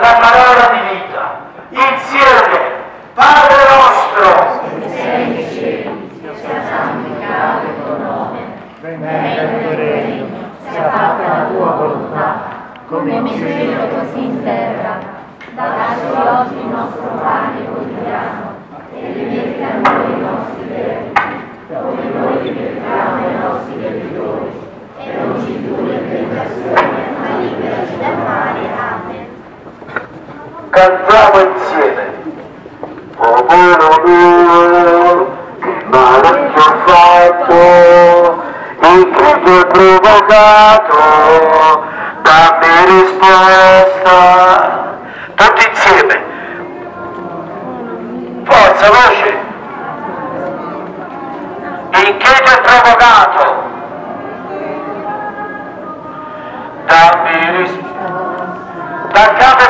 la parola di vita. Insieme, Padre nostro, che sei cieli, sia santificato il tuo nome, il tuo sia fatta la tua volontà, come in cielo così in terra. Dacci oggi il nostro pane cantiamo insieme. Popolo mio, che male ti ho fatto, il che ti ho provocato, dammi risposta. Tutti insieme. Forza, voce. Il che ti ho provocato, dammi risposta. Da capo